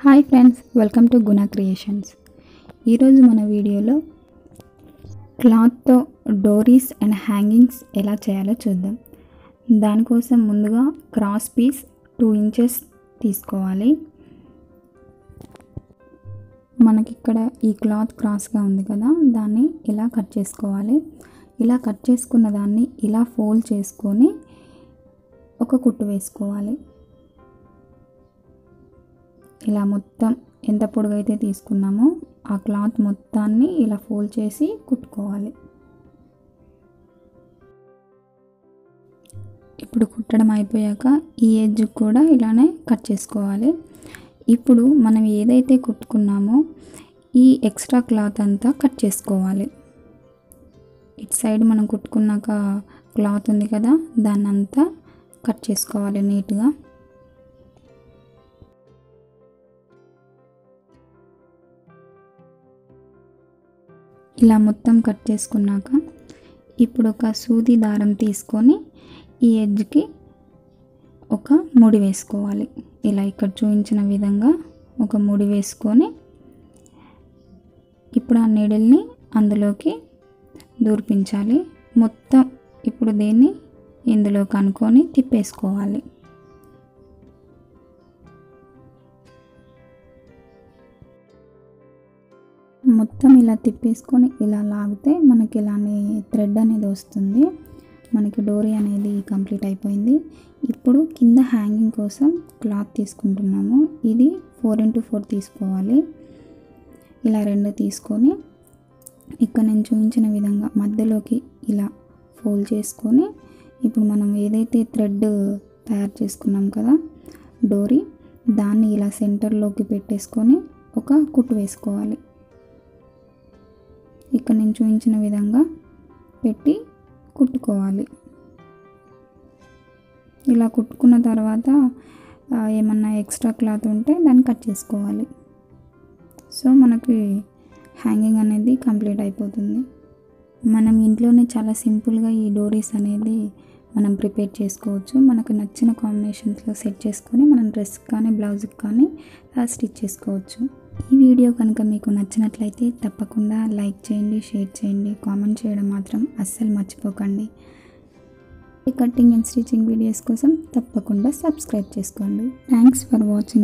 Hi friends welcome to Guna creations. ఈరోజు మన వీడియోలో క్లాత్తో డోరీస్ అండ్ హ్యాంగింగ్స్ ఎలా చేయాలో చూద్దాం. దానికోసం ముందుగా క్రాస్ పీస్ టూ ఇంచెస్ తీసుకోవాలి. మనకిక్కడ ఈ క్లాత్ క్రాస్గా ఉంది కదా దాన్ని ఇలా కట్ చేసుకోవాలి. ఇలా కట్ చేసుకున్న దాన్ని ఇలా ఫోల్డ్ చేసుకొని ఒక కుట్టు వేసుకోవాలి. ఇలా మొత్తం ఎంత పొడుగైతే తీసుకున్నామో ఆ క్లాత్ మొత్తాన్ని ఇలా ఫోల్డ్ చేసి కుట్టుకోవాలి. ఇప్పుడు కుట్టడం అయిపోయాక ఈ ఎడ్జ్ కూడా ఇలానే కట్ చేసుకోవాలి. ఇప్పుడు మనం ఏదైతే కుట్టుకున్నామో ఈ ఎక్స్ట్రా క్లాత్ అంతా కట్ చేసుకోవాలి. ఇటు సైడ్ మనం కుట్టుకున్నాక క్లాత్ ఉంది కదా దాన్ని అంతా కట్ చేసుకోవాలి నీట్గా. ఇలా మొత్తం కట్ చేసుకున్నాక ఇప్పుడు ఒక సూది దారం తీసుకొని ఈ ఎడ్జ్కి ఒక ముడి వేసుకోవాలి. ఇలా ఇక్కడ చూపించిన విధంగా ఒక ముడి వేసుకొని ఇప్పుడు ఆ నీడిల్ని అందులోకి దూర్పించాలి. మొత్తం ఇప్పుడు దీన్ని ఇందులో కనుక్కొని తిప్పేసుకోవాలి. మొత్తం ఇలా తిప్పేసుకొని ఇలా లాగితే మనకి ఇలానే థ్రెడ్ అనేది వస్తుంది. మనకి డోరీ అనేది కంప్లీట్ అయిపోయింది. ఇప్పుడు కింద హ్యాంగింగ్ కోసం క్లాత్ తీసుకుంటున్నాము. ఇది ఫోర్ ఇంటూ ఫోర్ తీసుకోవాలి. ఇలా రెండు తీసుకొని ఇక్కడ నేను చూపించిన విధంగా మధ్యలోకి ఇలా ఫోల్డ్ చేసుకొని ఇప్పుడు మనం ఏదైతే థ్రెడ్ తయారు చేసుకున్నాం కదా డోరీ దాన్ని ఇలా సెంటర్లోకి పెట్టేసుకొని ఒక కుట్టు వేసుకోవాలి. ఇక్కడ నేను చూపించిన విధంగా పెట్టి కుట్టుకోవాలి. ఇలా కుట్టుకున్న తర్వాత ఏమన్నా ఎక్స్ట్రా క్లాత్ ఉంటే దాన్ని కట్ చేసుకోవాలి. సో మనకి హ్యాంగింగ్ అనేది కంప్లీట్ అయిపోతుంది. మనం ఇంట్లోనే చాలా సింపుల్గా ఈ డోరీస్ అనేది మనం ప్రిపేర్ చేసుకోవచ్చు. మనకు నచ్చిన కాంబినేషన్స్లో సెట్ చేసుకొని మనం డ్రెస్కి కానీ బ్లౌజ్కి కానీ స్టిచ్ చేసుకోవచ్చు. ఈ వీడియో కనుక మీకు నచ్చినట్లయితే తప్పకుండా లైక్ చేయండి షేర్ చేయండి కామెంట్ చేయడం మాత్రం అస్సలు మర్చిపోకండి. కటింగ్ అండ్ స్టిచింగ్ వీడియోస్ కోసం తప్పకుండా సబ్స్క్రైబ్ చేసుకోండి. Thanks for watching